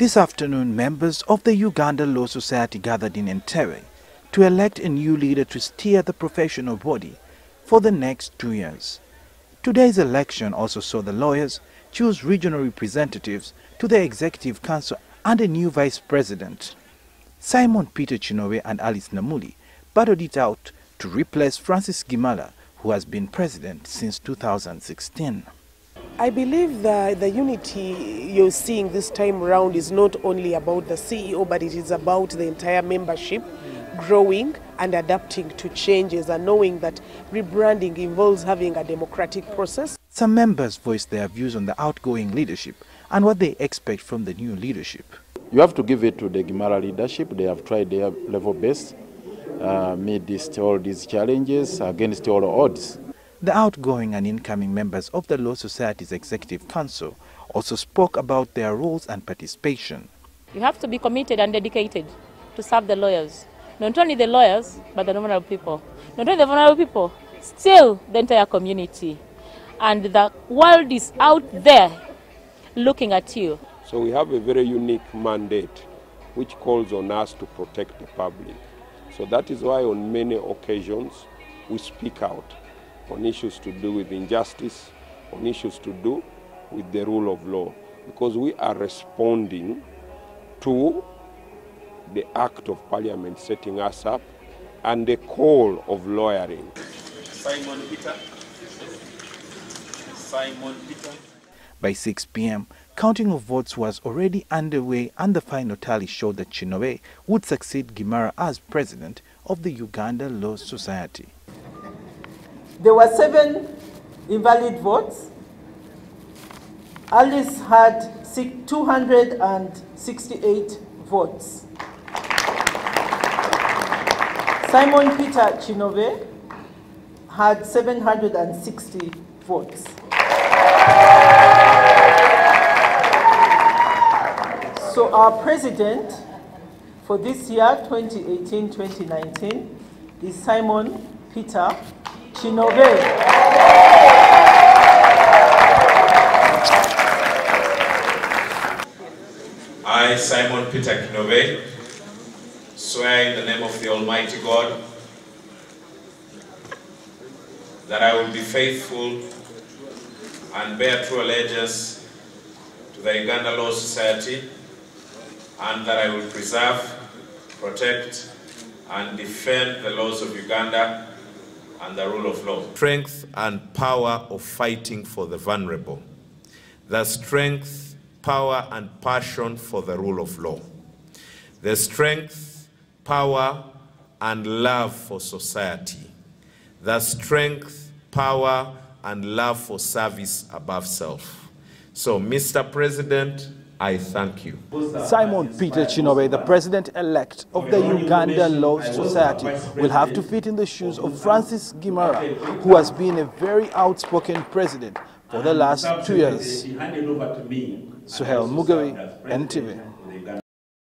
This afternoon, members of the Uganda Law Society gathered in Entebbe to elect a new leader to steer the professional body for the next two years. Today's election also saw the lawyers choose regional representatives to the Executive Council and a new vice president. Simon Peter Kinobe and Alice Namuli battled it out to replace Francis Gimara, who has been president since 2016. I believe that the unity you're seeing this time around is not only about the CEO, but it is about the entire membership growing and adapting to changes and knowing that rebranding involves having a democratic process. Some members voiced their views on the outgoing leadership and what they expect from the new leadership. You have to give it to the Gimara leadership. They have tried their level best uh, amidst all these challenges, against all odds. The outgoing and incoming members of the Law Society's Executive Council also spoke about their roles and participation. You have to be committed and dedicated to serve the lawyers. Not only the lawyers, but the vulnerable people. Not only the vulnerable people, still the entire community. And the world is out there looking at you. So we have a very unique mandate which calls on us to protect the public. So that is why on many occasions we speak out on issues to do with injustice, on issues to do with the rule of law, because we are responding to the act of parliament setting us up and the call of lawyering. Simon Peter. Simon Peter. By 6 p.m., counting of votes was already underway and the final tally showed that Kinobe would succeed Gimara as president of the Uganda Law Society. There were seven invalid votes. Alice had 268 votes. Simon Peter Kinobe had 760 votes. So our president for this year, 2018-2019, is Simon Peter Kinobe. I, Simon Peter Kinobe, swear in the name of the Almighty God that I will be faithful and bear true allegiance to the Uganda Law Society and that I will preserve, protect, and defend the laws of Uganda and the rule of law. Strength and power of fighting for the vulnerable. The strength, power, and passion for the rule of law. The strength, power, and love for society. The strength, power, and love for service above self. So, Mr. President, I thank you. Simon Peter Kinobe, the president-elect of the Uganda Law Society, will have to fit in the shoes of Francis Gimara, who has been a very outspoken president for the last two years. Suhail Mugabe, NTV.